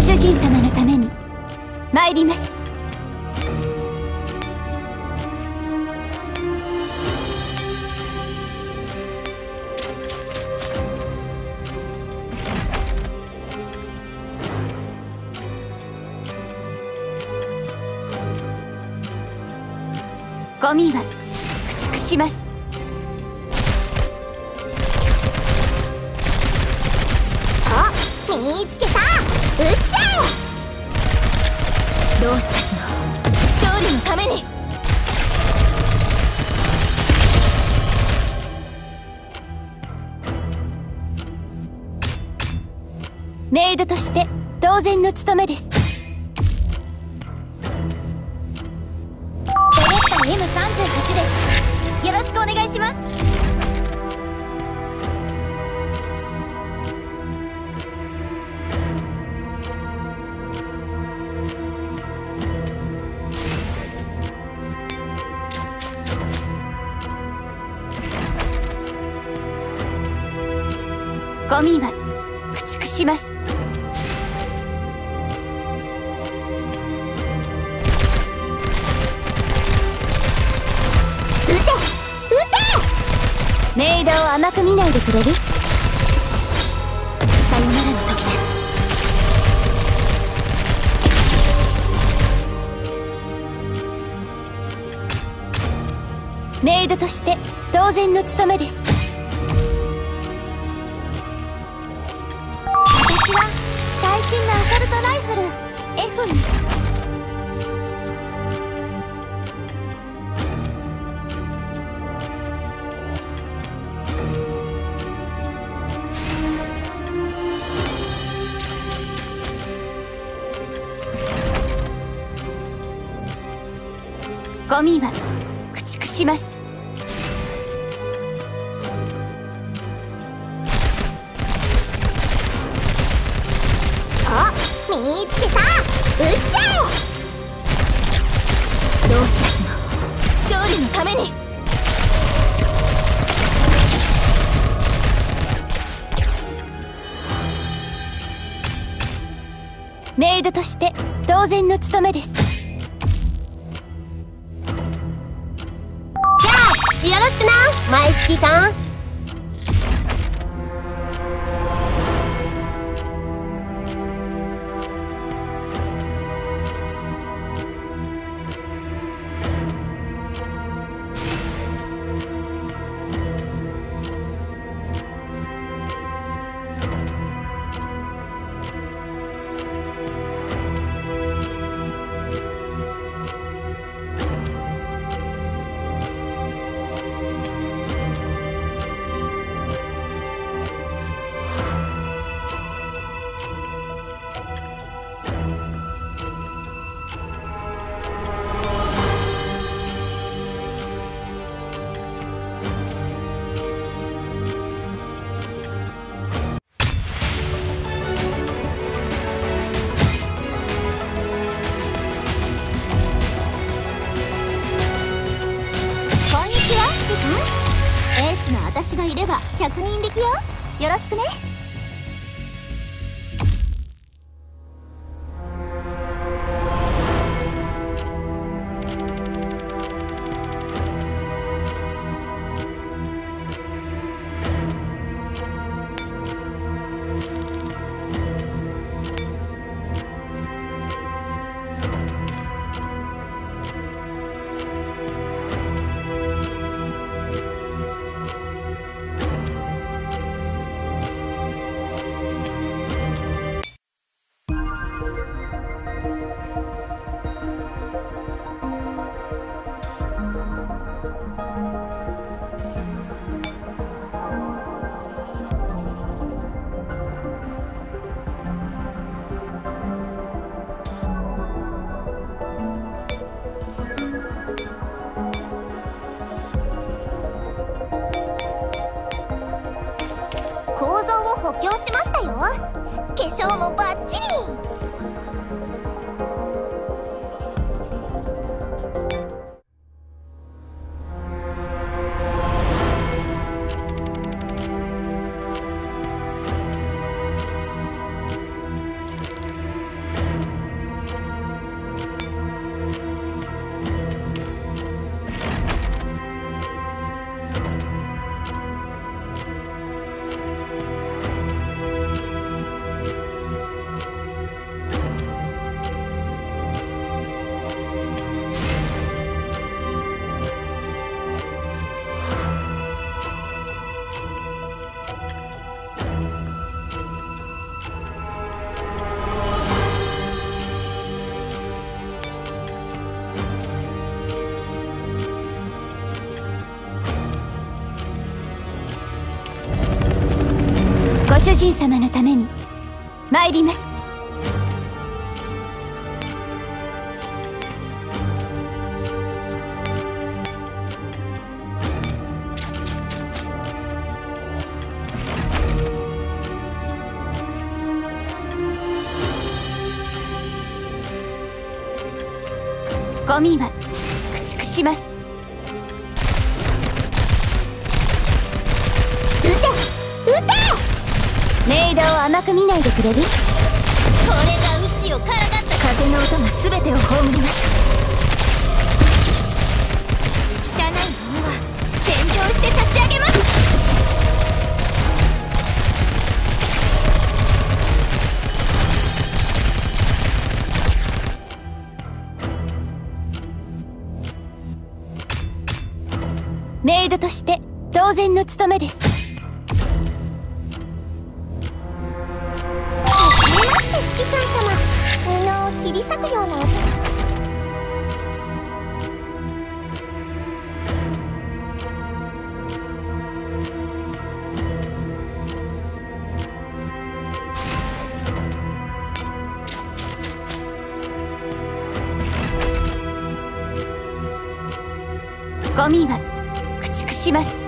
主人様のために。参ります。ゴミは駆逐します。あ見つけた。ちゃえ!同志たちの?勝利のために!メイドとして当然の務めです。ベレッタ M38 です。よろしくお願いします。ゴミは駆逐します。撃て撃てメイドを甘く見ないでくれる？さよならの時です。メイドとして当然の務めです。ゴミは駆逐します。見つけた。撃っちゃえ。同志たちの勝利のために。メイドとして当然の務めです。よろしくな。前指揮な私がいれば100人力よ。よろしくね。粧もバッチリ。主人様のために参ります。ゴミは駆逐します。甘く見ないでくれる？これがうちをからかった風の音が全てを葬ります。汚いものは洗浄して差し上げます。メイドとして当然の務めです様布を切り裂くような音ゴミは駆逐します。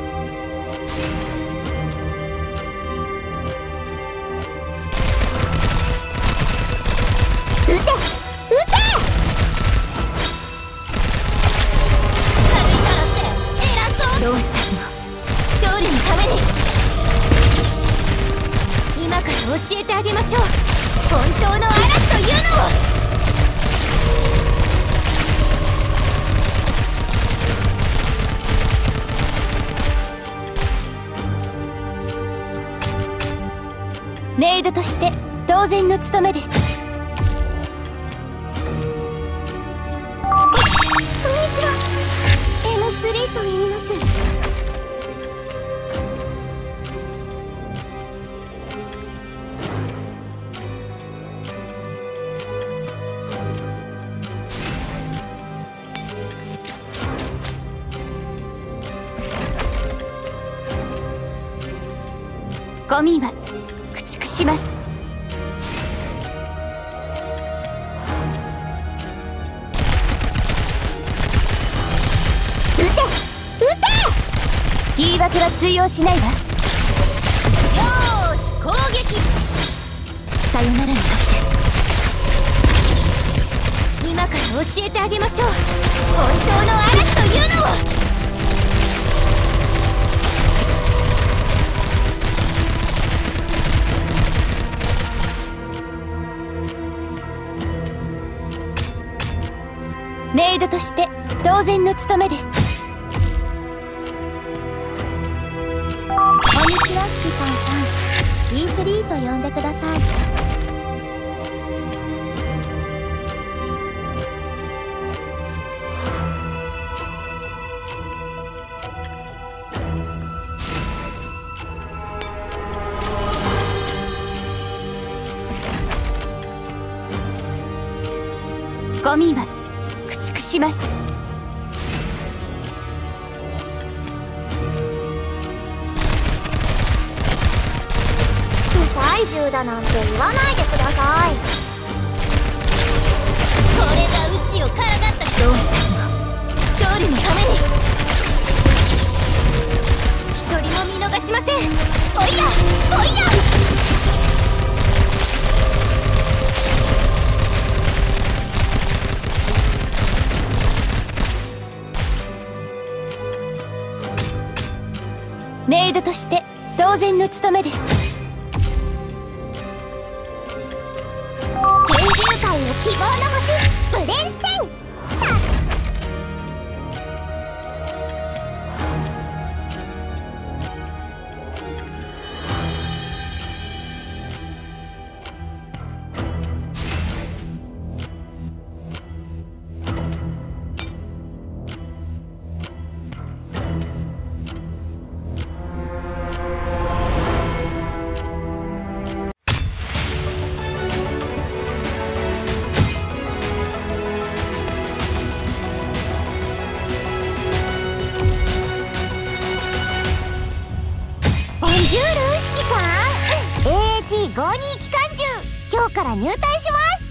偉そう同志たちの勝利のために。今から教えてあげましょう。本当の嵐というのを。メイドとして当然の務めです。こんにちは。M3 と言います。ゴミは駆逐します。撃て！撃て！言い訳は通用しないわ。よーし攻撃さよならの時です今から教えてあげましょう。本当の嵐というのを！して当然の務めです。こんにちは指揮官さん。G3 と呼んでください。ゴミは駆逐します。不採獣だなんて言わないでください。これがうちをかとして当然の務めです。研究会の希望の星ブレンテン。から入隊します。